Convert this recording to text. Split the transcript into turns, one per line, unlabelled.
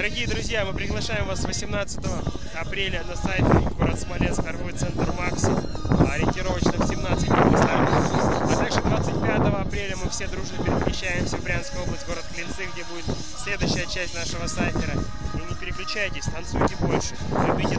Дорогие друзья, мы приглашаем вас 18 апреля на сайт город Смоленск, торговый центр Макси. Ориентировочно в 17 мы ставим. А также 25 апреля мы все дружно перемещаемся в Брянскую область, город Клинцы, где будет следующая часть нашего сайфера. И не переключайтесь, танцуйте больше, любите.